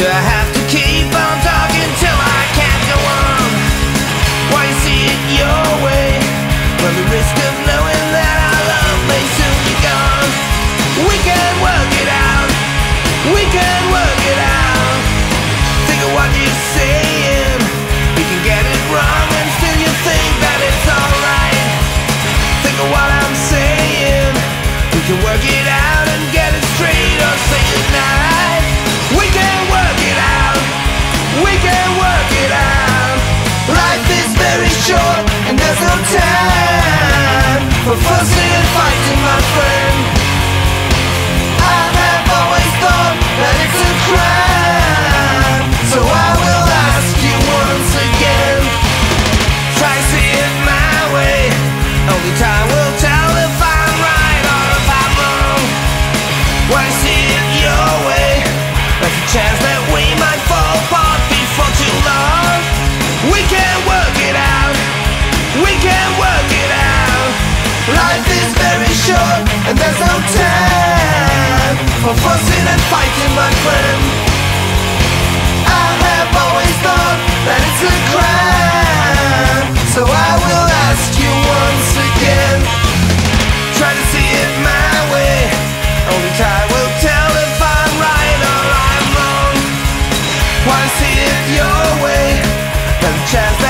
to have dancing and fighting, my friend. I have always thought that it's a crime, so I will ask you once again. Try to see it my way. Only time will tell if I'm right or I'm wrong. Why see it your way? There's a chance